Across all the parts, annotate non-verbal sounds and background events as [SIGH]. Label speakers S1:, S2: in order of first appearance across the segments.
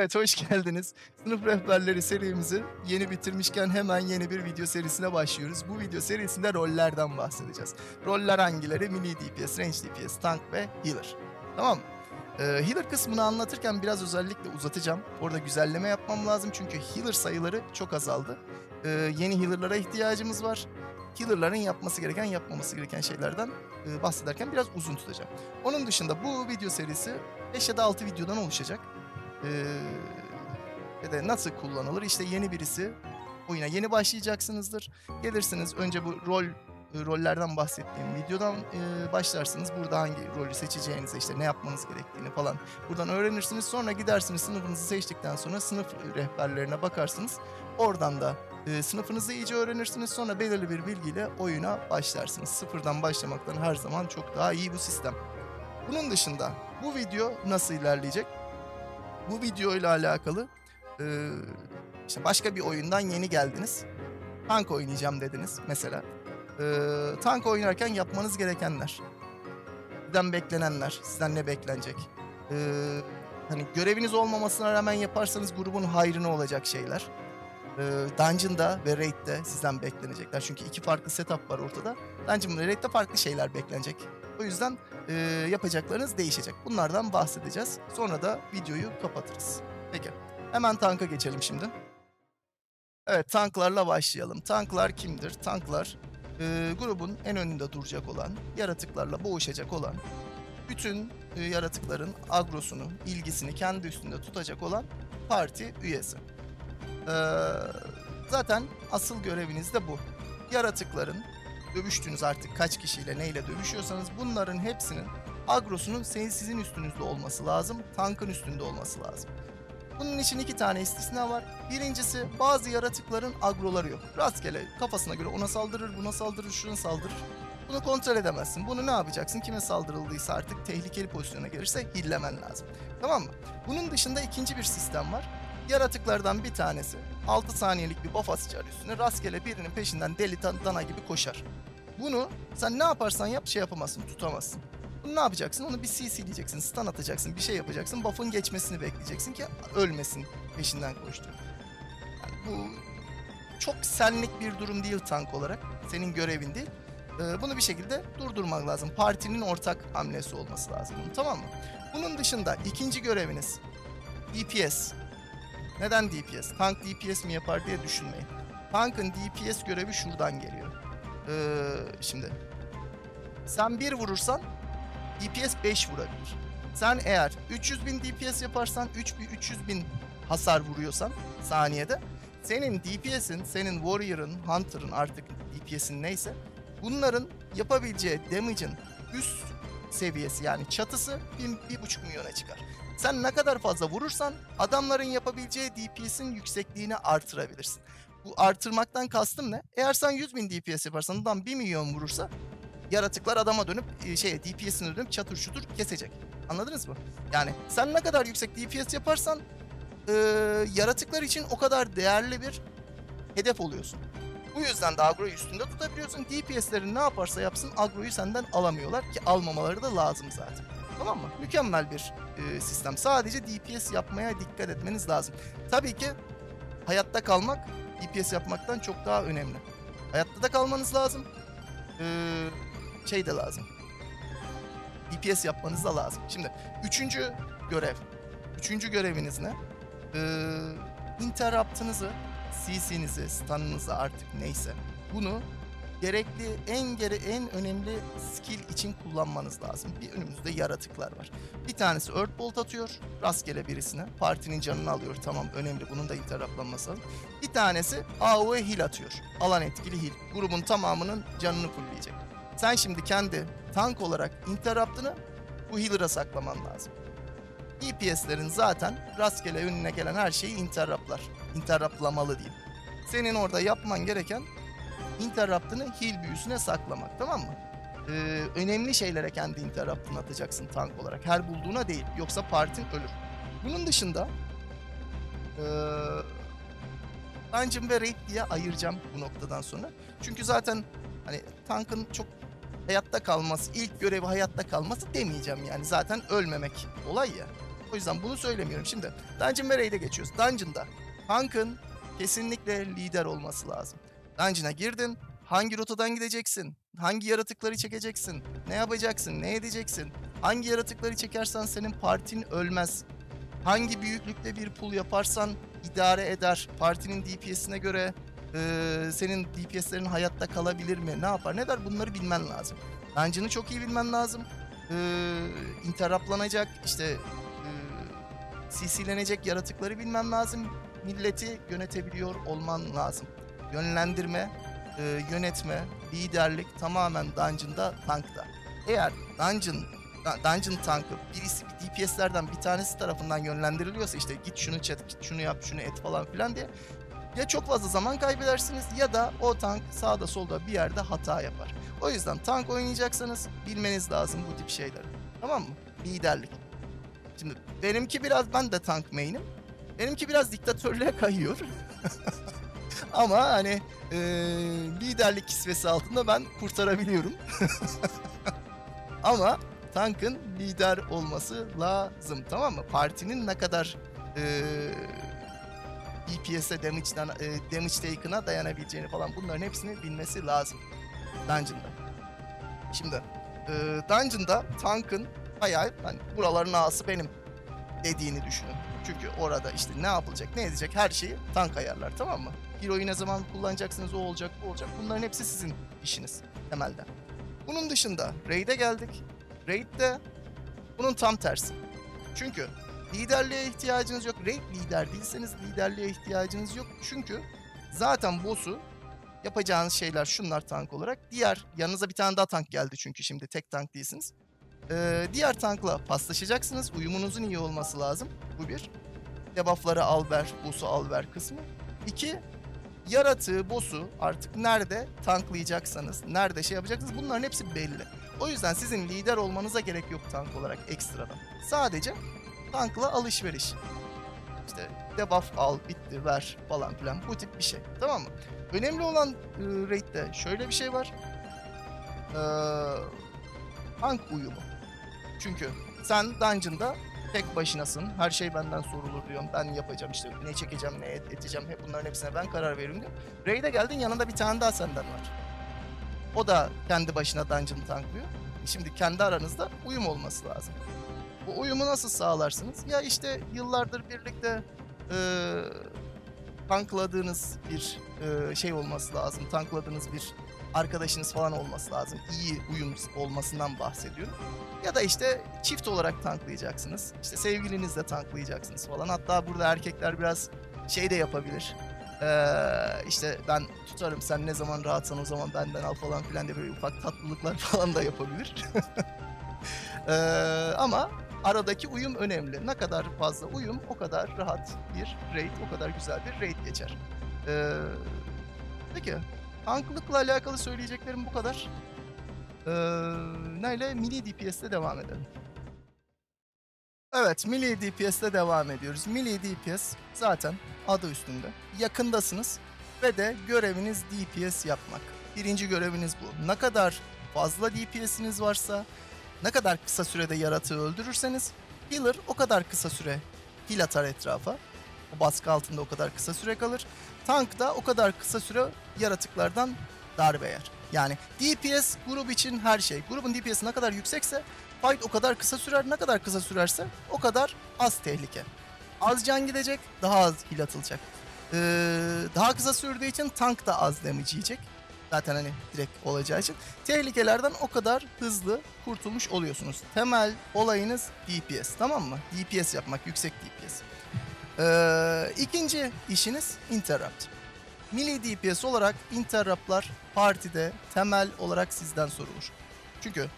S1: Evet hoş geldiniz. Sınıf rehberleri serimizi yeni bitirmişken hemen yeni bir video serisine başlıyoruz. Bu video serisinde rollerden bahsedeceğiz. Roller hangileri? Mini DPS, Range DPS, Tank ve Healer. Tamam mı? Ee, healer kısmını anlatırken biraz özellikle uzatacağım. Orada güzelleme yapmam lazım çünkü healer sayıları çok azaldı. Ee, yeni healer'lara ihtiyacımız var. Healer'ların yapması gereken, yapmaması gereken şeylerden e, bahsederken biraz uzun tutacağım. Onun dışında bu video serisi 5 ya da 6 videodan oluşacak. Ve de nasıl kullanılır? İşte yeni birisi oyuna yeni başlayacaksınızdır. Gelirsiniz önce bu rol e, rollerden bahsettiğim videodan e, başlarsınız. Burada hangi rolü seçeceğinizi işte ne yapmanız gerektiğini falan buradan öğrenirsiniz. Sonra gidersiniz sınıfınızı seçtikten sonra sınıf rehberlerine bakarsınız. Oradan da e, sınıfınızı iyice öğrenirsiniz. Sonra belirli bir bilgiyle oyuna başlarsınız. Sıfırdan başlamaktan her zaman çok daha iyi bu sistem. Bunun dışında bu video nasıl ilerleyecek? Bu video ile alakalı e, işte başka bir oyundan yeni geldiniz. Tank oynayacağım dediniz mesela. E, tank oynarken yapmanız gerekenler. Sizden beklenenler, sizden ne beklenecek? E, hani göreviniz olmamasına rağmen yaparsanız grubun hayrına olacak şeyler. E, Dungeon'da ve Raid'de sizden beklenecekler. Çünkü iki farklı setup var ortada. Dungeon ve Raid'de farklı şeyler beklenecek. O yüzden e, yapacaklarınız değişecek. Bunlardan bahsedeceğiz. Sonra da videoyu kapatırız. Peki. Hemen tanka geçelim şimdi. Evet tanklarla başlayalım. Tanklar kimdir? Tanklar e, grubun en önünde duracak olan, yaratıklarla boğuşacak olan, bütün e, yaratıkların agrosunu, ilgisini kendi üstünde tutacak olan parti üyesi. E, zaten asıl göreviniz de bu. Yaratıkların dövüştüğünüz artık kaç kişiyle neyle dövüşüyorsanız bunların hepsinin agrosunun senin sizin üstünüzde olması lazım. Tankın üstünde olması lazım. Bunun için iki tane istisna var. Birincisi bazı yaratıkların agroları yok. Rastgele kafasına göre ona saldırır, buna saldırır, şuna saldırır. Bunu kontrol edemezsin. Bunu ne yapacaksın? Kime saldırıldıysa artık tehlikeli pozisyona gelirse hillemen lazım. Tamam mı? Bunun dışında ikinci bir sistem var. Yaratıklardan bir tanesi 6 saniyelik bir buff açar üstüne rastgele birinin peşinden deli dana gibi koşar. Bunu sen ne yaparsan yap şey yapamazsın, tutamazsın. Bunu ne yapacaksın? Onu bir CC'leyeceksin, stun atacaksın, bir şey yapacaksın. Buff'ın geçmesini bekleyeceksin ki ölmesin peşinden koştu. Yani bu çok senlik bir durum değil tank olarak. Senin görevin değil. Ee, bunu bir şekilde durdurmak lazım. Partinin ortak hamlesi olması lazım tamam mı? Bunun dışında ikinci göreviniz DPS. Neden DPS? Tank DPS mi yapar diye düşünmeyin. Tankın DPS görevi şuradan geliyor. Ee, şimdi sen bir vurursan DPS 5 vurabilir. Sen eğer 300 bin DPS yaparsan 300 bin hasar vuruyorsan saniyede senin DPS'in, senin Warrior'ın, Hunter'ın artık DPS'in neyse bunların yapabileceği damage'in üst seviyesi yani çatısı 1,5 milyona çıkar. Sen ne kadar fazla vurursan adamların yapabileceği DPS'in yüksekliğini artırabilirsin. Bu artırmaktan kastım ne? Eğer sen 100 bin DPS yaparsan adam 1 milyon vurursa yaratıklar adama dönüp şey DPS'ine dönüp çatır çutur kesecek. Anladınız mı? Yani sen ne kadar yüksek DPS yaparsan e, yaratıklar için o kadar değerli bir hedef oluyorsun. Bu yüzden de agroyu üstünde tutabiliyorsun. DPS'lerin ne yaparsa yapsın agroyu senden alamıyorlar ki almamaları da lazım zaten. Tamam mı? Mükemmel bir e, sistem. Sadece DPS yapmaya dikkat etmeniz lazım. Tabii ki hayatta kalmak DPS yapmaktan çok daha önemli. Hayatta da kalmanız lazım. Ee, şey de lazım. DPS yapmanız da lazım. Şimdi üçüncü görev. Üçüncü göreviniz ne? Ee, interrupt'ınızı, CC'nizi, stun'ınızı artık neyse bunu gerekli en geri en önemli skill için kullanmanız lazım. Bir önümüzde yaratıklar var. Bir tanesi Earth Bolt atıyor rastgele birisine. Partinin canını alıyor. Tamam önemli bunun da interruptlanması lazım. Bir tanesi AOE heal atıyor. Alan etkili heal. Grubun tamamının canını fullleyecek. Sen şimdi kendi tank olarak interrupt'ını bu healer'a saklaman lazım. DPS'lerin zaten rastgele önüne gelen her şeyi interruptlar. Interruptlamalı diyeyim. Senin orada yapman gereken interrupt'ını heal büyüsüne saklamak tamam mı? Ee, önemli şeylere kendi interrupt'ını atacaksın tank olarak. Her bulduğuna değil. Yoksa partin ölür. Bunun dışında ee, Dungeon ve Raid diye ayıracağım bu noktadan sonra. Çünkü zaten hani tankın çok hayatta kalması, ilk görevi hayatta kalması demeyeceğim yani. Zaten ölmemek olay ya. O yüzden bunu söylemiyorum. Şimdi Dungeon ve Raid'e geçiyoruz. Dungeon'da tankın kesinlikle lider olması lazım. Dungeon'a girdin. Hangi rotadan gideceksin? Hangi yaratıkları çekeceksin? Ne yapacaksın? Ne edeceksin? Hangi yaratıkları çekersen senin partin ölmez. Hangi büyüklükte bir pool yaparsan idare eder. Partinin DPS'ine göre eee, senin DPS'lerin hayatta kalabilir mi? Ne yapar? Ne der? Bunları bilmen lazım. Dungeon'ı çok iyi bilmen lazım. Eee interruptlanacak, işte eee CC'lenecek yaratıkları bilmen lazım. Milleti yönetebiliyor olman lazım. Yönlendirme, eee, yönetme, liderlik tamamen Dungeon'da, tankta. Eğer Dungeon Dungeon tankı birisi bir DPS'lerden bir tanesi tarafından yönlendiriliyorsa işte git şunu çet, git şunu yap, şunu et falan filan diye ya çok fazla zaman kaybedersiniz ya da o tank sağda solda bir yerde hata yapar. O yüzden tank oynayacaksanız bilmeniz lazım bu tip şeyleri. Tamam mı? Liderlik. Şimdi benimki biraz ben de tank main'im. Benimki biraz diktatörlüğe kayıyor. [LAUGHS] Ama hani eee, liderlik kisvesi altında ben kurtarabiliyorum. [LAUGHS] Ama tankın lider olması lazım tamam mı? Partinin ne kadar eee DPS'e damage'den, e, damage taken'a dayanabileceğini falan bunların hepsini bilmesi lazım Dungeon'da. Şimdi e, Dungeon'da tankın bayağı hani buraların ağası benim dediğini düşünün. Çünkü orada işte ne yapılacak, ne edecek her şeyi tank ayarlar tamam mı? Hero'yu ne zaman kullanacaksınız o olacak, bu olacak. Bunların hepsi sizin işiniz temelde. Bunun dışında Raid'e geldik. Raid'de bunun tam tersi. Çünkü liderliğe ihtiyacınız yok. Raid lider değilseniz liderliğe ihtiyacınız yok. Çünkü zaten boss'u yapacağınız şeyler şunlar tank olarak. Diğer yanınıza bir tane daha tank geldi çünkü şimdi tek tank değilsiniz. Ee, diğer tankla paslaşacaksınız. Uyumunuzun iyi olması lazım. Bu bir. Debuff'ları al ver, boss'u al ver kısmı. İki, yaratığı, boss'u artık nerede tanklayacaksanız, nerede şey yapacaksınız bunların hepsi belli. O yüzden sizin lider olmanıza gerek yok tank olarak ekstradan. Sadece tankla alışveriş. İşte debuff al, bitti, ver falan filan bu tip bir şey. Tamam mı? Önemli olan e, raid'de şöyle bir şey var. Ee, tank uyumu. Çünkü sen dungeon'da tek başınasın. Her şey benden sorulur diyorum. Ben yapacağım işte ne çekeceğim, ne et- edeceğim. Hep bunların hepsine ben karar veriyorum diyor. Raid'e geldin yanında bir tane daha senden var. O da kendi başına dungeon tanklıyor. Şimdi kendi aranızda uyum olması lazım. Bu uyumu nasıl sağlarsınız? Ya işte yıllardır birlikte eee tankladığınız bir eee, şey olması lazım. Tankladığınız bir arkadaşınız falan olması lazım. İyi uyum olmasından bahsediyorum. Ya da işte çift olarak tanklayacaksınız. İşte sevgilinizle tanklayacaksınız falan. Hatta burada erkekler biraz şey de yapabilir. Eee işte ben tutarım sen ne zaman rahatsan o zaman benden al falan filan diye böyle ufak tatlılıklar [LAUGHS] falan da yapabilir. Eee, [LAUGHS] ama aradaki uyum önemli. Ne kadar fazla uyum o kadar rahat bir raid, o kadar güzel bir raid geçer. Eee, peki tanklıkla alakalı söyleyeceklerim bu kadar. Eee neyle? Mini DPS'te devam edelim. Evet, Melee DPS'te devam ediyoruz. Melee DPS zaten adı üstünde. Yakındasınız ve de göreviniz DPS yapmak. Birinci göreviniz bu. Ne kadar fazla DPS'iniz varsa, ne kadar kısa sürede yaratığı öldürürseniz, healer o kadar kısa süre heal atar etrafa. O baskı altında o kadar kısa süre kalır. Tank da o kadar kısa süre yaratıklardan darbe yer. Yani DPS grup için her şey. Grubun DPS'i ne kadar yüksekse fight o kadar kısa sürer. Ne kadar kısa sürerse o kadar az tehlike. Az can gidecek, daha az heal atılacak. Ee, daha kısa sürdüğü için tank da az damage yiyecek. Zaten hani direkt olacağı için. Tehlikelerden o kadar hızlı kurtulmuş oluyorsunuz. Temel olayınız DPS tamam mı? DPS yapmak, yüksek DPS. Ee, ikinci işiniz interrupt. Melee DPS olarak interruptlar partide temel olarak sizden sorulur. Çünkü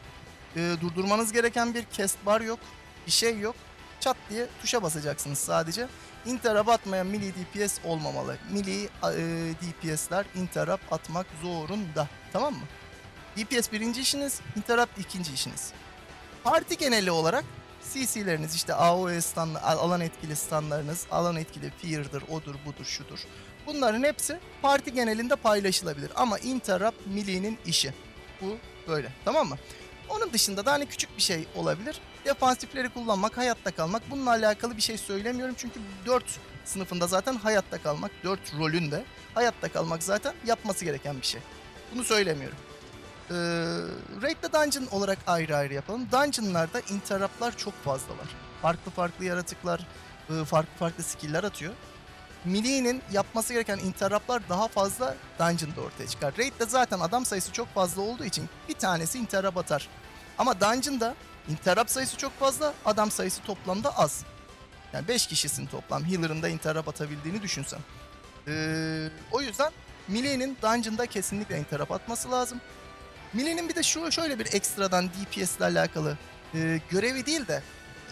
S1: e, durdurmanız gereken bir cast bar yok, bir şey yok. Çat diye tuşa basacaksınız sadece. Interrupt atmayan melee DPS olmamalı. Melee e, DPS'ler interrupt atmak zorunda. Tamam mı? DPS birinci işiniz, interrupt ikinci işiniz. Parti geneli olarak CC'leriniz işte AOE stun, alan etkili stunlarınız, alan etkili fear'dır, odur, budur, şudur. Bunların hepsi parti genelinde paylaşılabilir. Ama interrupt Milli'nin işi. Bu böyle. Tamam mı? Onun dışında da hani küçük bir şey olabilir. Defansifleri kullanmak, hayatta kalmak. Bununla alakalı bir şey söylemiyorum. Çünkü 4 sınıfında zaten hayatta kalmak, 4 rolünde hayatta kalmak zaten yapması gereken bir şey. Bunu söylemiyorum. Ee, Raid'de Dungeon olarak ayrı ayrı yapalım. Dungeon'larda interruptlar çok fazla var. Farklı farklı yaratıklar, e, farklı farklı skill'ler atıyor. Milli'nin yapması gereken interruptlar daha fazla Dungeon'da ortaya çıkar. Raid'de zaten adam sayısı çok fazla olduğu için bir tanesi interrupt atar. Ama Dungeon'da interrupt sayısı çok fazla, adam sayısı toplamda az. Yani 5 kişisin toplam. Healer'ın da interrupt atabildiğini düşünsem. Ee, o yüzden Milli'nin Dungeon'da kesinlikle interrupt atması lazım. Milli'nin bir de şu şöyle bir ekstradan DPS ile alakalı e, görevi değil de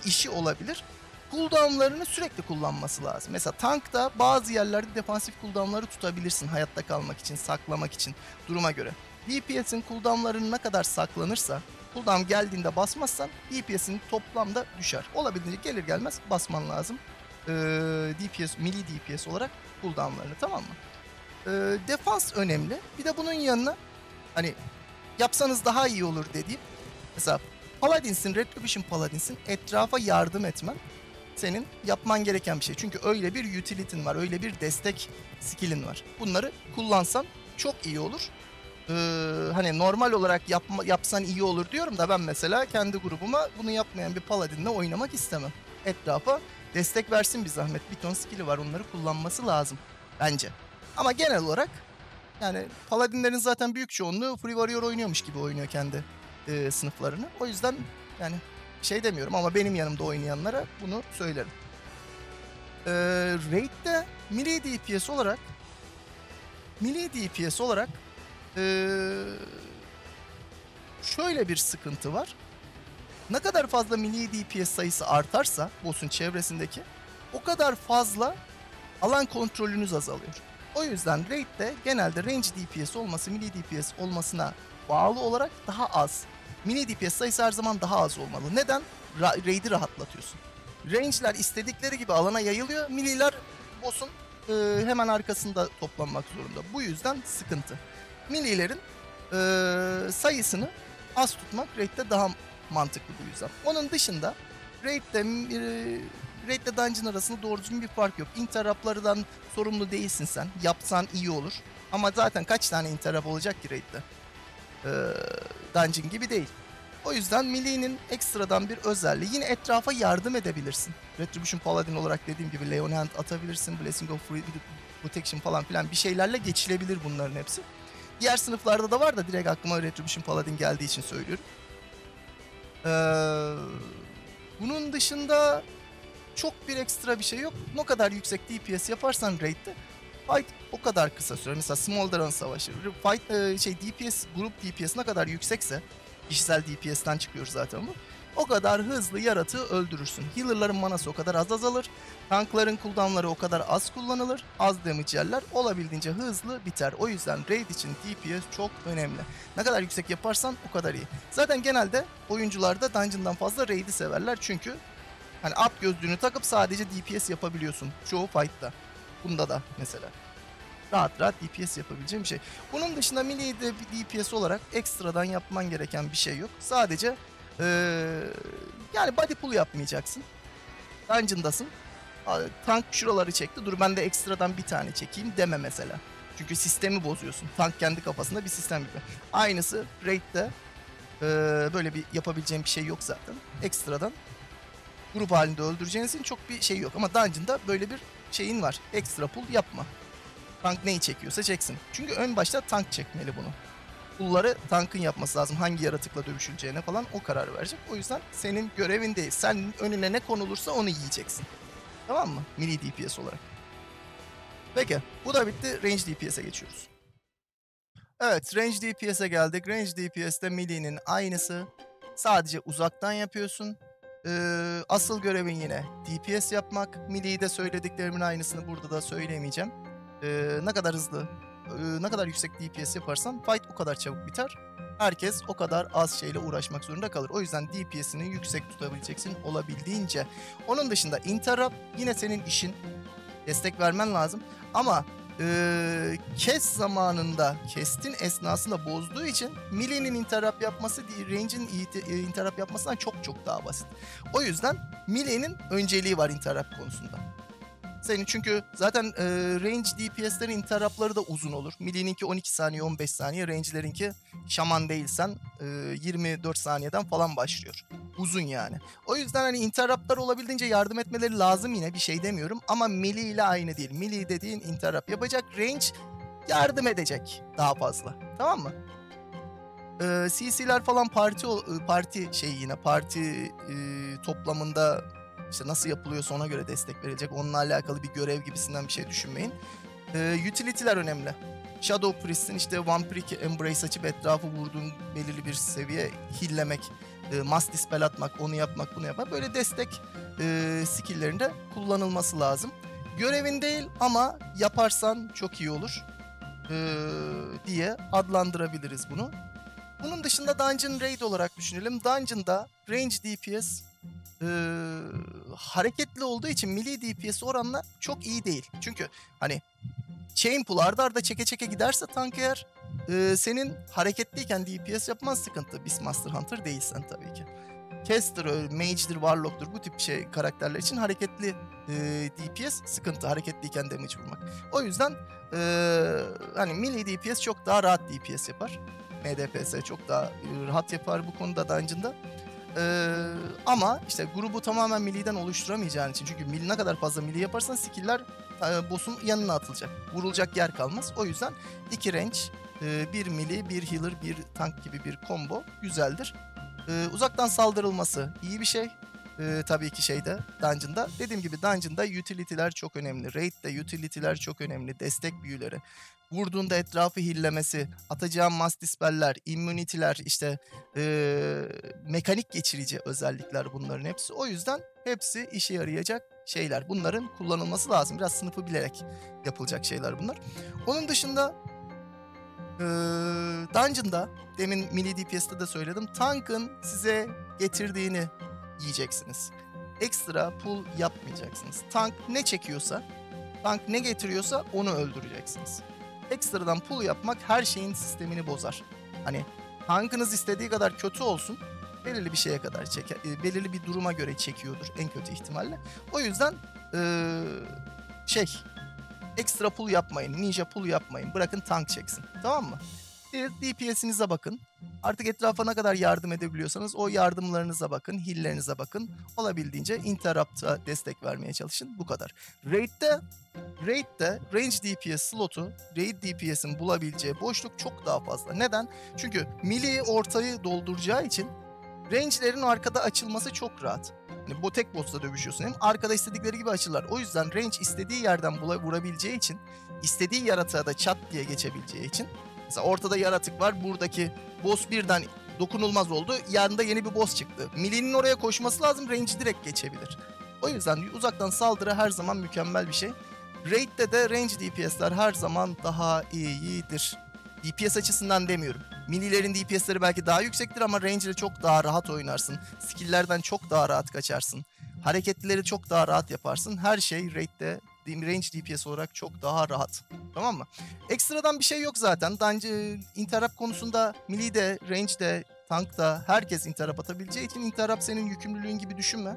S1: işi olabilir. Cooldown'larını sürekli kullanması lazım. Mesela tankta bazı yerlerde defansif cooldown'ları tutabilirsin hayatta kalmak için, saklamak için duruma göre. DPS'in cooldown'ların ne kadar saklanırsa cooldown geldiğinde basmazsan DPS'in toplamda düşer. Olabildiğince gelir gelmez basman lazım. Ee, DPS, melee DPS olarak cooldown'larını tamam mı? Ee, defans önemli. Bir de bunun yanına hani yapsanız daha iyi olur dediğim mesela Paladins'in, Retribution Paladins'in etrafa yardım etmen senin yapman gereken bir şey. Çünkü öyle bir utility'in var, öyle bir destek skill'in var. Bunları kullansan çok iyi olur. Ee, hani normal olarak yapma, yapsan iyi olur diyorum da ben mesela kendi grubuma bunu yapmayan bir paladinle oynamak istemem. Etrafa destek versin bir zahmet. Bir ton skill'i var onları kullanması lazım bence. Ama genel olarak yani paladinlerin zaten büyük çoğunluğu Free Warrior oynuyormuş gibi oynuyor kendi e, sınıflarını. O yüzden yani şey demiyorum ama benim yanımda oynayanlara bunu söylerim. Ee, Raid'de melee DPS olarak melee DPS olarak ee, şöyle bir sıkıntı var. Ne kadar fazla melee DPS sayısı artarsa boss'un çevresindeki o kadar fazla alan kontrolünüz azalıyor. O yüzden Raid'de genelde range DPS olması melee DPS olmasına bağlı olarak daha az. Mini DPS sayısı her zaman daha az olmalı. Neden? Ra- Raid'i rahatlatıyorsun. Range'ler istedikleri gibi alana yayılıyor. Milliler boss'un e, hemen arkasında toplanmak zorunda. Bu yüzden sıkıntı. Millilerin e, sayısını az tutmak Raid'de daha mantıklı bu yüzden. Onun dışında Raid'de e, Raid'le Dungeon arasında doğru düzgün bir fark yok. Interruptlardan sorumlu değilsin sen. Yapsan iyi olur. Ama zaten kaç tane interrupt olacak ki Raid'de? Ee, Dungeon gibi değil. O yüzden Milli'nin ekstradan bir özelliği. Yine etrafa yardım edebilirsin. Retribution Paladin olarak dediğim gibi Leon Hand atabilirsin. Blessing of Free Protection falan filan bir şeylerle geçilebilir bunların hepsi. Diğer sınıflarda da var da direkt aklıma Retribution Paladin geldiği için söylüyorum. Ee, bunun dışında çok bir ekstra bir şey yok. Ne kadar yüksek DPS yaparsan raid'de fight o kadar kısa sürer. Mesela Smolderon Savaşı. Fight e, şey DPS, grup DPS ne kadar yüksekse kişisel DPS'ten çıkıyor zaten bu. O kadar hızlı yaratığı öldürürsün. Healer'ların manası o kadar az azalır. Tankların cooldown'ları o kadar az kullanılır. Az damage yerler. Olabildiğince hızlı biter. O yüzden raid için DPS çok önemli. Ne kadar yüksek yaparsan o kadar iyi. Zaten genelde oyuncular da dungeon'dan fazla raid'i severler. Çünkü hani at gözlüğünü takıp sadece DPS yapabiliyorsun. Çoğu fight'ta. Bunda da mesela. Rahat rahat DPS yapabileceğim bir şey. Bunun dışında Melee'de bir DPS olarak ekstradan yapman gereken bir şey yok. Sadece ee, yani body pull yapmayacaksın. Dungeon'dasın. Tank şuraları çekti. Dur ben de ekstradan bir tane çekeyim deme mesela. Çünkü sistemi bozuyorsun. Tank kendi kafasında bir sistem gibi. Aynısı Raid'de ee, böyle bir yapabileceğim bir şey yok zaten. Ekstradan grup halinde öldüreceğiniz için çok bir şey yok. Ama Dungeon'da böyle bir şeyin var. Ekstra pull yapma. Tank neyi çekiyorsa çeksin. Çünkü ön başta tank çekmeli bunu. Pull'ları tankın yapması lazım. Hangi yaratıkla dövüşüleceğine falan o karar verecek. O yüzden senin görevin değil. Sen önüne ne konulursa onu yiyeceksin. Tamam mı? Mini DPS olarak. Peki. Bu da bitti. Range DPS'e geçiyoruz. Evet. Range DPS'e geldik. Range DPS'te Milli'nin aynısı. Sadece uzaktan yapıyorsun. Ee, asıl görevin yine DPS yapmak. Milli'de söylediklerimin aynısını burada da söyleyemeyeceğim. Ee, ne kadar hızlı, e, ne kadar yüksek DPS yaparsan fight o kadar çabuk biter. Herkes o kadar az şeyle uğraşmak zorunda kalır. O yüzden DPS'ini yüksek tutabileceksin olabildiğince. Onun dışında interrupt yine senin işin. Destek vermen lazım. Ama e, kes zamanında, kestin esnasında bozduğu için Millie'nin interrupt yapması değil, Range'in e, interrupt yapmasından çok çok daha basit. O yüzden Millie'nin önceliği var interrupt konusunda. Senin çünkü zaten e, range DPS'lerin interruptları da uzun olur. Millie'ninki 12 saniye 15 saniye, range'lerinki şaman değilsen e, 24 saniyeden falan başlıyor. Uzun yani. O yüzden hani interruptlar olabildiğince yardım etmeleri lazım yine bir şey demiyorum. Ama melee ile aynı değil. Melee dediğin interrupt yapacak. Range yardım edecek daha fazla. Tamam mı? Ee, CC'ler falan parti ol- parti şey yine parti e, toplamında işte nasıl yapılıyorsa ona göre destek verilecek. Onunla alakalı bir görev gibisinden bir şey düşünmeyin. Ee, utility'ler önemli. Shadow Priest'in işte Vampiric Embrace açıp etrafı vurduğun belirli bir seviye hillemek, e, mass dispel atmak, onu yapmak, bunu yapmak. Böyle destek e, skill'lerinde kullanılması lazım. Görevin değil ama yaparsan çok iyi olur e, diye adlandırabiliriz bunu. Bunun dışında Dungeon Raid olarak düşünelim. Dungeon'da range DPS e, hareketli olduğu için melee DPS oranla çok iyi değil. Çünkü hani chain pull arda arda çeke çeke giderse tank eğer e, senin hareketliyken DPS yapman sıkıntı. Beastmaster Hunter değilsen tabii ki. Caster, öyle Mage'dir, Warlock'tur bu tip şey karakterler için hareketli e, DPS sıkıntı. Hareketliyken damage vurmak. O yüzden e, hani melee DPS çok daha rahat DPS yapar. MDPS çok daha e, rahat yapar bu konuda Dungeon'da. Ee, ama işte grubu tamamen milli'den oluşturamayacağın için çünkü milli ne kadar fazla milli yaparsan skill'ler e, boss'un yanına atılacak. Vurulacak yer kalmaz. O yüzden iki range, e, bir milli, bir healer, bir tank gibi bir combo güzeldir. E, uzaktan saldırılması iyi bir şey. E, tabii ki şeyde Dungeon'da. Dediğim gibi Dungeon'da utility'ler çok önemli. Raid'de utility'ler çok önemli. Destek büyüleri. Vurduğunda etrafı hillemesi, atacağın mass dispeller, immunity'ler, işte e, mekanik geçirici özellikler bunların hepsi. O yüzden hepsi işe yarayacak şeyler. Bunların kullanılması lazım. Biraz sınıfı bilerek yapılacak şeyler bunlar. Onun dışında e, Dungeon'da demin mini DPS'te de söyledim. Tank'ın size getirdiğini yiyeceksiniz. Ekstra pull yapmayacaksınız. Tank ne çekiyorsa, tank ne getiriyorsa onu öldüreceksiniz. Ekstradan pull yapmak her şeyin sistemini bozar. Hani tankınız istediği kadar kötü olsun, belirli bir şeye kadar çeker, e, belirli bir duruma göre çekiyordur en kötü ihtimalle. O yüzden e, şey ekstra pull yapmayın, ninja pull yapmayın. Bırakın tank çeksin. Tamam mı? DPS'inize bakın. Artık etrafa ne kadar yardım edebiliyorsanız o yardımlarınıza bakın, hillerinize bakın. Olabildiğince interrupt'a destek vermeye çalışın. Bu kadar. Raid'de Raid'de range DPS slotu, Raid DPS'in bulabileceği boşluk çok daha fazla. Neden? Çünkü melee ortayı dolduracağı için range'lerin arkada açılması çok rahat. Hani bu tek boss'la dövüşüyorsun hem arkada istedikleri gibi açılırlar. O yüzden range istediği yerden vurabileceği için, istediği yaratığa da çat diye geçebileceği için. Mesela ortada yaratık var. Buradaki boss birden dokunulmaz oldu. Yanında yeni bir boss çıktı. Millie'nin oraya koşması lazım. Range direkt geçebilir. O yüzden uzaktan saldırı her zaman mükemmel bir şey. Raid'de de range DPS'ler her zaman daha iyidir. DPS açısından demiyorum. Minilerin DPS'leri belki daha yüksektir ama range ile çok daha rahat oynarsın. Skill'lerden çok daha rahat kaçarsın. Hareketleri çok daha rahat yaparsın. Her şey Raid'de range DPS olarak çok daha rahat. Tamam mı? Ekstradan bir şey yok zaten. Dungeon, interrupt konusunda melee range'de, tankta herkes interrupt atabileceği için interrupt senin yükümlülüğün gibi düşünme.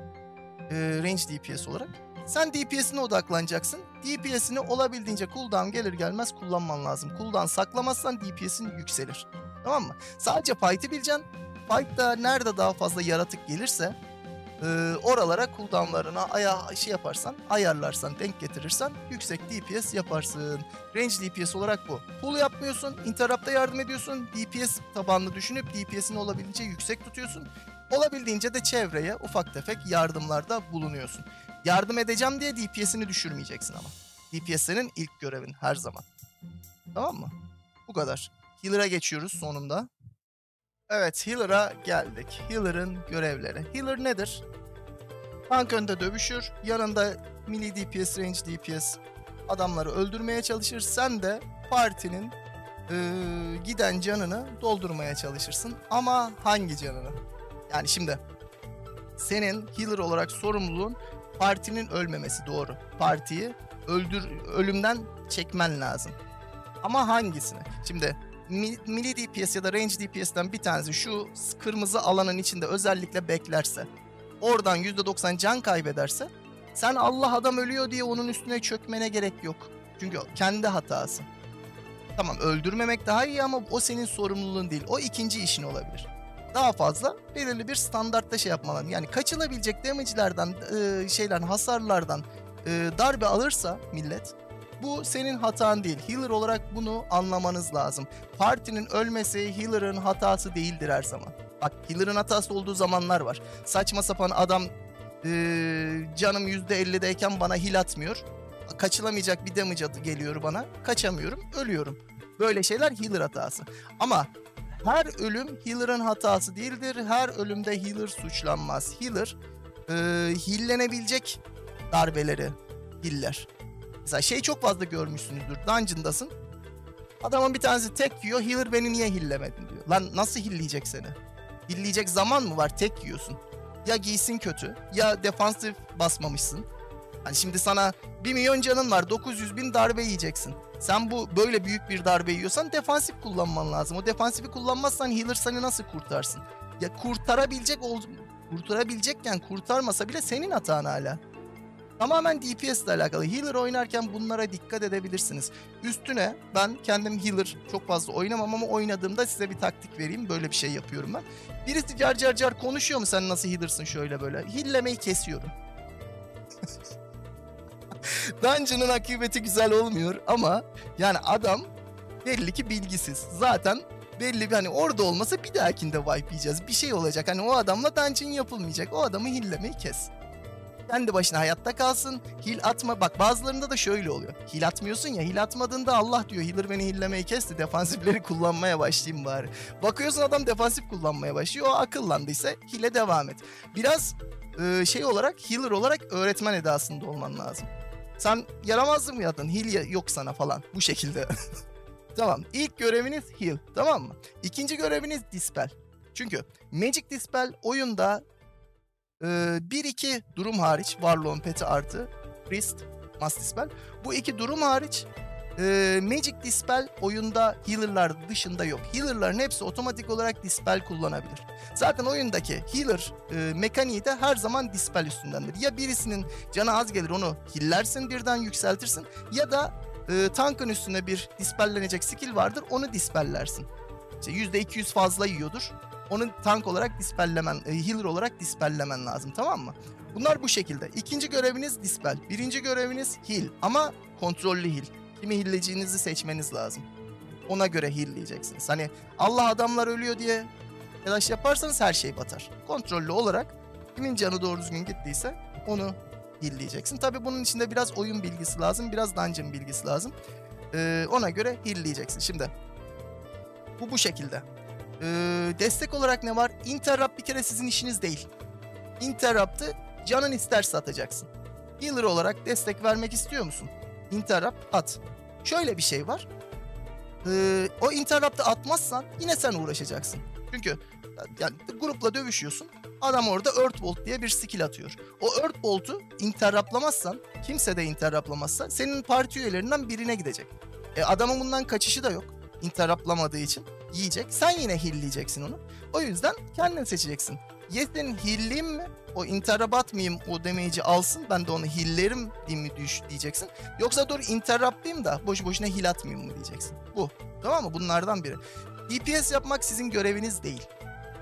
S1: Ee, range DPS olarak. Sen DPS'ine odaklanacaksın. DPS'ini olabildiğince cooldown gelir gelmez kullanman lazım. Cooldown saklamazsan DPS'in yükselir. Tamam mı? Sadece fight'ı bileceksin. Fight'ta nerede daha fazla yaratık gelirse e, oralara cooldownlarına aya şey yaparsan, ayarlarsan, denk getirirsen yüksek DPS yaparsın. Range DPS olarak bu. Pull yapmıyorsun, interrupt'a yardım ediyorsun. DPS tabanlı düşünüp DPS'ini olabildiğince yüksek tutuyorsun. Olabildiğince de çevreye ufak tefek yardımlarda bulunuyorsun. Yardım edeceğim diye DPS'ini düşürmeyeceksin ama. DPS senin ilk görevin her zaman. Tamam mı? Bu kadar. Healer'a geçiyoruz sonunda. Evet Healer'a geldik. Healer'ın görevleri. Healer nedir? Tank önde dövüşür. Yanında mini DPS, range DPS adamları öldürmeye çalışır. Sen de partinin eee, giden canını doldurmaya çalışırsın. Ama hangi canını? Yani şimdi senin healer olarak sorumluluğun partinin ölmemesi doğru. Partiyi öldür ölümden çekmen lazım. Ama hangisini? Şimdi mini DPS ya da range DPS'ten bir tanesi şu kırmızı alanın içinde özellikle beklerse, oradan %90 can kaybederse sen Allah adam ölüyor diye onun üstüne çökmene gerek yok. Çünkü kendi hatası. Tamam öldürmemek daha iyi ama o senin sorumluluğun değil. O ikinci işin olabilir. Daha fazla belirli bir standartta şey yapmalan. Yani kaçılabilecek damage'lerden, e, şeyler, hasarlardan e, darbe alırsa millet bu senin hatan değil. Healer olarak bunu anlamanız lazım. Partinin ölmesi healer'ın hatası değildir her zaman. Bak healer'ın hatası olduğu zamanlar var. Saçma sapan adam e, canım %50'deyken bana heal atmıyor. Kaçılamayacak bir damage geliyor bana. Kaçamıyorum, ölüyorum. Böyle şeyler healer hatası. Ama her ölüm healer'ın hatası değildir. Her ölümde healer suçlanmaz. Healer e, heallenebilecek darbeleri hiller. Mesela şey çok fazla görmüşsünüzdür. Dungeon'dasın. Adamın bir tanesi tek yiyor. Healer beni niye hillemedin diyor. Lan nasıl hilleyecek seni? Hilleyecek zaman mı var? Tek yiyorsun. Ya giysin kötü ya defansif basmamışsın. Hani şimdi sana 1 milyon canın var 900 bin darbe yiyeceksin. Sen bu böyle büyük bir darbe yiyorsan defansif kullanman lazım. O defansifi kullanmazsan healer seni nasıl kurtarsın? Ya kurtarabilecek ol kurtarabilecekken kurtarmasa bile senin hatan hala. Tamamen DPS ile alakalı. Healer oynarken bunlara dikkat edebilirsiniz. Üstüne ben kendim healer çok fazla oynamam ama oynadığımda size bir taktik vereyim. Böyle bir şey yapıyorum ben. Birisi car car car konuşuyor mu sen nasıl healer'sın şöyle böyle. Hillemeyi kesiyorum. [LAUGHS] Dungeon'ın akıbeti güzel olmuyor ama yani adam belli ki bilgisiz. Zaten belli bir hani orada olmasa bir dahakinde wipe yiyeceğiz. Bir şey olacak. Hani o adamla dungeon yapılmayacak. O adamı hillemeyi kes kendi başına hayatta kalsın. Hil atma. Bak bazılarında da şöyle oluyor. Hil atmıyorsun ya. Hil atmadığında Allah diyor. Healer beni hillemeyi kesti. Defansifleri [LAUGHS] kullanmaya başlayayım bari. Bakıyorsun adam defansif kullanmaya başlıyor. O akıllandıysa hile devam et. Biraz e, şey olarak healer olarak öğretmen edasında olman lazım. Sen yaramazlık mı yaptın? Heal yok sana falan. Bu şekilde. [LAUGHS] tamam. İlk göreviniz heal. Tamam mı? İkinci göreviniz dispel. Çünkü Magic Dispel oyunda bir iki durum hariç Warlock'un peti artı Priest, Mass Dispel. Bu iki durum hariç e, Magic Dispel oyunda healer'lar dışında yok. Healer'ların hepsi otomatik olarak Dispel kullanabilir. Zaten oyundaki healer e, mekaniği de her zaman Dispel üstündendir. Ya birisinin canı az gelir onu heallersin birden yükseltirsin ya da e, tankın üstüne bir dispellenecek skill vardır onu dispellersin. İşte %200 fazla yiyordur onu tank olarak dispellemen, e, healer olarak dispellemen lazım tamam mı? Bunlar bu şekilde. İkinci göreviniz dispel. Birinci göreviniz heal ama kontrollü heal. Kimi heal'leyeceğinizi seçmeniz lazım. Ona göre heal'leyeceksiniz. Hani Allah adamlar ölüyor diye telaş yaparsanız her şey batar. Kontrollü olarak kimin canı doğru düzgün gittiyse onu heal'leyeceksin. Tabi bunun içinde biraz oyun bilgisi lazım, biraz dungeon bilgisi lazım. Ee, ona göre heal'leyeceksin. Şimdi bu bu şekilde. Ee, destek olarak ne var? Interrupt bir kere sizin işiniz değil. Interrupt'ı canın isterse atacaksın. Healer olarak destek vermek istiyor musun? Interrupt at. Şöyle bir şey var. Ee, o interrupt'ı atmazsan yine sen uğraşacaksın. Çünkü yani grupla dövüşüyorsun. Adam orada Earthbolt diye bir skill atıyor. O Earthbolt'u interruptlamazsan, kimse de interruptlamazsa senin parti üyelerinden birine gidecek. E adamın bundan kaçışı da yok. Interruptlamadığı için yiyecek. Sen yine hilleyeceksin onu. O yüzden kendin seçeceksin. Yetin hilleyim mi? O interrupt atmayayım o damage'i alsın ben de onu hillerim diye mi düş diyeceksin. Yoksa dur interruptlayayım da boş boşuna hill atmayayım mı diyeceksin. Bu. Tamam mı? Bunlardan biri. DPS yapmak sizin göreviniz değil.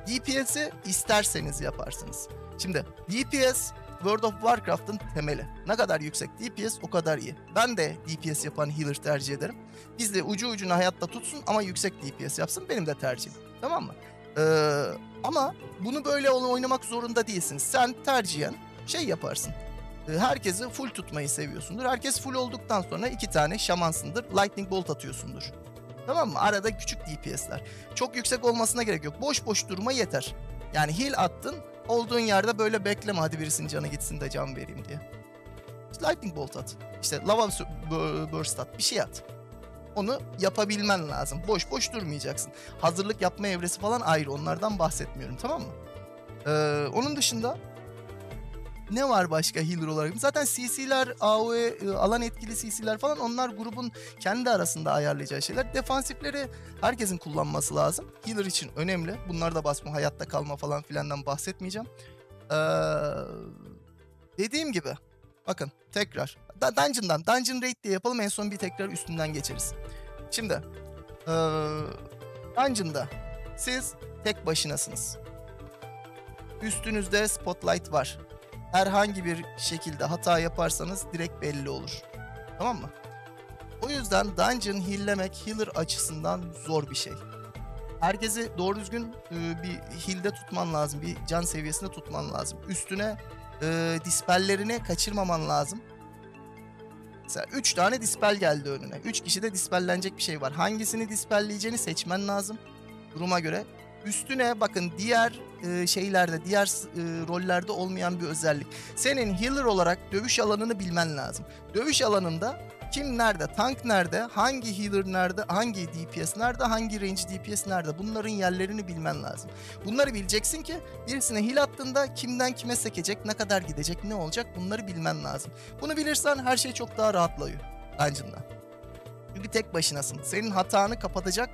S1: DPS'i isterseniz yaparsınız. Şimdi DPS World of Warcraft'ın temeli. Ne kadar yüksek DPS o kadar iyi. Ben de DPS yapan healer tercih ederim. Biz de ucu ucuna hayatta tutsun ama yüksek DPS yapsın benim de tercihim. Tamam mı? Ee, ama bunu böyle oynamak zorunda değilsin. Sen tercihen şey yaparsın. Ee, herkesi full tutmayı seviyorsundur. Herkes full olduktan sonra iki tane şamansındır. Lightning bolt atıyorsundur. Tamam mı? Arada küçük DPS'ler. Çok yüksek olmasına gerek yok. Boş boş durma yeter. Yani heal attın, olduğun yerde böyle bekleme hadi birisinin canı gitsin de can vereyim diye. İşte lightning bolt at. İşte lava burst at. Bir şey at. Onu yapabilmen lazım. Boş boş durmayacaksın. Hazırlık yapma evresi falan ayrı. Onlardan bahsetmiyorum tamam mı? Ee, onun dışında Ne var başka healer olarak? Zaten CC'ler, AOE, e, alan etkili CC'ler falan onlar grubun kendi arasında ayarlayacağı şeyler. Defansifleri herkesin kullanması lazım. Healer için önemli. Bunlar da basma, hayatta kalma falan filandan bahsetmeyeceğim. Ee, dediğim gibi bakın tekrar da Dungeon'dan Dungeon Raid diye yapalım en son bir tekrar üstünden geçeriz. Şimdi ee, Dungeon'da siz tek başınasınız. Üstünüzde spotlight var. Herhangi bir şekilde hata yaparsanız direkt belli olur. Tamam mı? O yüzden dungeon heal'lemek healer açısından zor bir şey. Herkesi doğru düzgün e, bir heal'de tutman lazım. Bir can seviyesinde tutman lazım. Üstüne e, dispellerini kaçırmaman lazım. Mesela 3 tane dispel geldi önüne. 3 kişide dispellenecek bir şey var. Hangisini dispelleyeceğini seçmen lazım. Duruma göre. Üstüne bakın diğer e, şeylerde, diğer e, rollerde olmayan bir özellik. Senin healer olarak dövüş alanını bilmen lazım. Dövüş alanında kim nerede, tank nerede, hangi healer nerede, hangi DPS nerede, hangi range DPS nerede bunların yerlerini bilmen lazım. Bunları bileceksin ki birisine heal attığında kimden kime sekecek, ne kadar gidecek, ne olacak bunları bilmen lazım. Bunu bilirsen her şey çok daha rahatlıyor dungeon'da. Çünkü tek başınasın. Senin hatanı kapatacak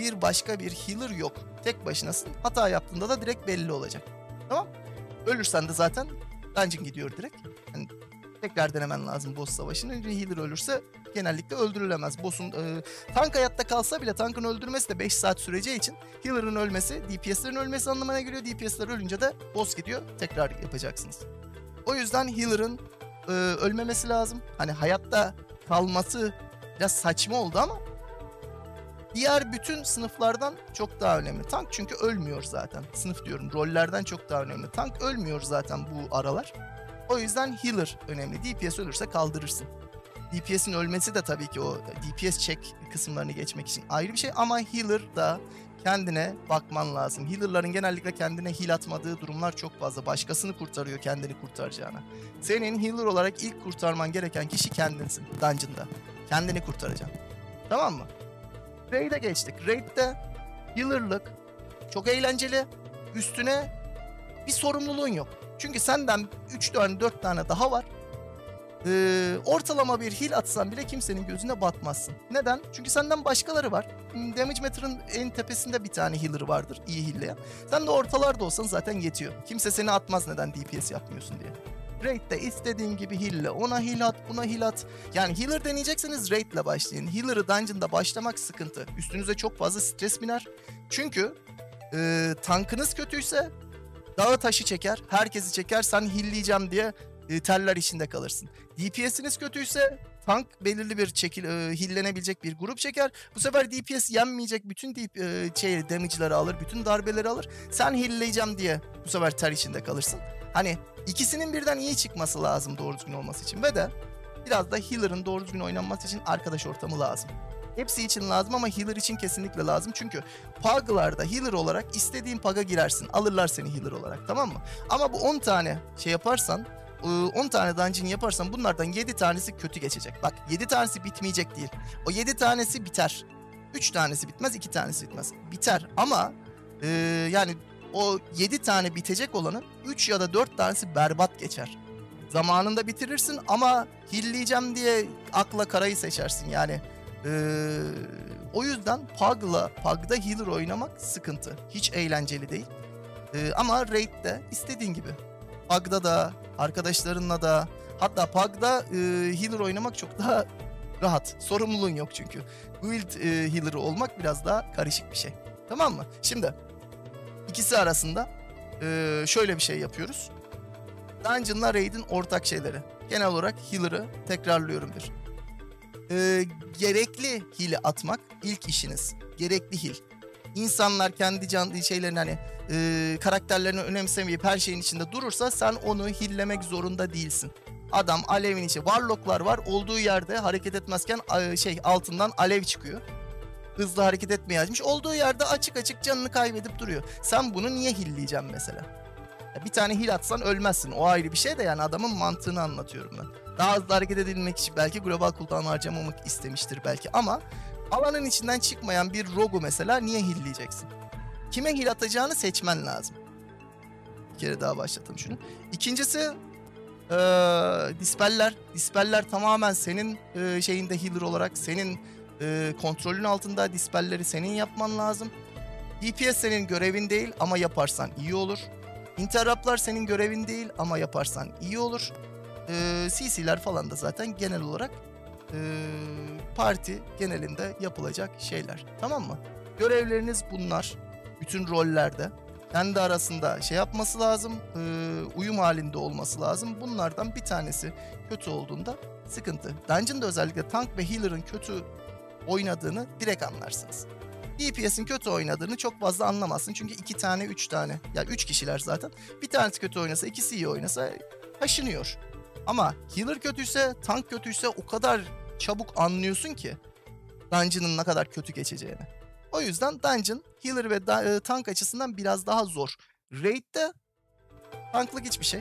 S1: bir başka bir healer yok. Tek başınasın. Hata yaptığında da direkt belli olacak. Tamam? Ölürsen de zaten dungeon gidiyor direkt. Yani tekrar denemen lazım boss savaşını. Healer ölürse genellikle öldürülemez. Boss'un e, tank hayatta kalsa bile tankın öldürmesi de 5 saat süreceği için healer'ın ölmesi DPS'lerin ölmesi anlamına geliyor. DPS'ler ölünce de boss gidiyor. Tekrar yapacaksınız. O yüzden healer'ın e, ölmemesi lazım. Hani hayatta kalması biraz saçma oldu ama diğer bütün sınıflardan çok daha önemli. Tank çünkü ölmüyor zaten. Sınıf diyorum rollerden çok daha önemli. Tank ölmüyor zaten bu aralar. O yüzden healer önemli. DPS ölürse kaldırırsın. DPS'in ölmesi de tabii ki o DPS check kısımlarını geçmek için ayrı bir şey ama healer da kendine bakman lazım. Healer'ların genellikle kendine heal atmadığı durumlar çok fazla. Başkasını kurtarıyor kendini kurtaracağına. Senin healer olarak ilk kurtarman gereken kişi kendinsin dungeon'da. Kendini kurtaracaksın. Tamam mı? Raid'e geçtik. Raid'de healer'lık çok eğlenceli. Üstüne bir sorumluluğun yok. Çünkü senden 3 tane 4 tane daha var. Ee, ortalama bir heal atsan bile kimsenin gözüne batmazsın. Neden? Çünkü senden başkaları var. Damage Matter'ın en tepesinde bir tane healer vardır iyi heal'leyen. Sen de ortalarda olsan zaten yetiyor. Kimse seni atmaz neden DPS yapmıyorsun diye. Raid'de istediğin gibi heal'le. Ona heal at, buna heal at. Yani healer deneyecekseniz raid'le başlayın. Healer'ı dungeon'da başlamak sıkıntı. Üstünüze çok fazla stres biner. Çünkü e, tankınız kötüyse dağı taşı çeker, herkesi çeker. Sen hilleyeceğim diye e, terler içinde kalırsın. DPS'iniz kötüyse tank belirli bir çekil e, hillenebilecek bir grup çeker. Bu sefer DPS yenmeyecek bütün deep, e, şey damage'ları alır, bütün darbeleri alır. Sen hilleyeceğim diye bu sefer ter içinde kalırsın. Hani ikisinin birden iyi çıkması lazım doğru düzgün olması için ve de biraz da healer'ın doğru düzgün oynanması için arkadaş ortamı lazım. Hepsi için lazım ama healer için kesinlikle lazım. Çünkü pug'larda healer olarak istediğin pug'a girersin. Alırlar seni healer olarak tamam mı? Ama bu 10 tane şey yaparsan 10 tane dungeon yaparsan bunlardan 7 tanesi kötü geçecek. Bak 7 tanesi bitmeyecek değil. O 7 tanesi biter. 3 tanesi bitmez, 2 tanesi bitmez. Biter ama e, yani o 7 tane bitecek olanın 3 ya da 4 tanesi berbat geçer. Zamanında bitirirsin ama hilleyeceğim diye akla karayı seçersin yani. Ee, o yüzden Pug'la, Pug'da healer oynamak sıkıntı. Hiç eğlenceli değil. Ee, ama Raid'de istediğin gibi. Pug'da da, arkadaşlarınla da, hatta Pug'da e, healer oynamak çok daha rahat. Sorumluluğun yok çünkü. Guild e, healer'ı olmak biraz daha karışık bir şey. Tamam mı? Şimdi ikisi arasında e, şöyle bir şey yapıyoruz. Dungeon'la Raid'in ortak şeyleri. Genel olarak healer'ı tekrarlıyorum bir. E, gerekli heal'i atmak ilk işiniz. Gerekli heal. İnsanlar kendi canlı şeylerini hani e, karakterlerini önemsemeyip her şeyin içinde durursa sen onu hillemek zorunda değilsin. Adam alevin içi warlocklar var olduğu yerde hareket etmezken e, şey altından alev çıkıyor. Hızlı hareket etmeye açmış. Olduğu yerde açık açık canını kaybedip duruyor. Sen bunu niye hilleyeceksin mesela? Bir tane heal atsan ölmezsin. O ayrı bir şey de yani adamın mantığını anlatıyorum ben. Daha hızlı hareket edilmek için belki global cooldown harcamamak istemiştir belki ama alanın içinden çıkmayan bir rogu mesela niye hilleyeceksin? Kime heal atacağını seçmen lazım. Bir kere daha başlatalım şunu. İkincisi Ee, dispeller. Dispeller tamamen senin e, şeyinde healer olarak senin e, kontrolün altında dispelleri senin yapman lazım. DPS senin görevin değil ama yaparsan iyi olur. Interruptlar senin görevin değil ama yaparsan iyi olur. Ee, CC'ler falan da zaten genel olarak e, parti genelinde yapılacak şeyler. Tamam mı? Görevleriniz bunlar. Bütün rollerde. Kendi arasında şey yapması lazım. e, uyum halinde olması lazım. Bunlardan bir tanesi kötü olduğunda sıkıntı. Dungeon'da özellikle tank ve healer'ın kötü oynadığını direkt anlarsınız. DPS'in kötü oynadığını çok fazla anlamazsın. Çünkü iki tane, üç tane. Yani üç kişiler zaten. Bir tanesi kötü oynasa, ikisi iyi oynasa taşınıyor. Ama healer kötüyse, tank kötüyse o kadar çabuk anlıyorsun ki dungeon'ın ne kadar kötü geçeceğini. O yüzden dungeon, healer ve da- e, tank açısından biraz daha zor. Raid'de tanklık hiçbir şey.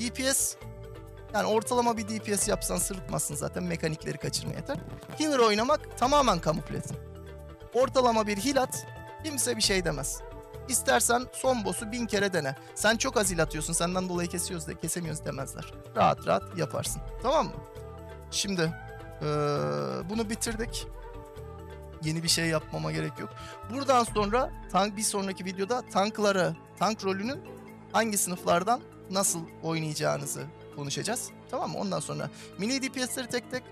S1: DPS yani ortalama bir DPS yapsan sırıtmazsın zaten mekanikleri kaçırmaya yeter. Healer oynamak tamamen kamuflesin. Ortalama bir heal at, kimse bir şey demez. İstersen son boss'u bin kere dene. Sen çok az heal atıyorsun, senden dolayı kesiyoruz de kesemiyoruz demezler. Rahat rahat yaparsın. Tamam mı? Şimdi eee, bunu bitirdik. Yeni bir şey yapmama gerek yok. Buradan sonra tank bir sonraki videoda tankları, tank rolünün hangi sınıflardan nasıl oynayacağınızı konuşacağız. Tamam mı? Ondan sonra mini DPS'leri tek tek,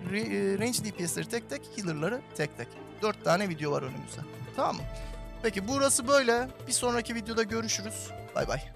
S1: range DPS'leri tek tek, healer'ları tek tek. Dört tane video var önümüzde. Tamam mı? Peki burası böyle. Bir sonraki videoda görüşürüz. Bay bay.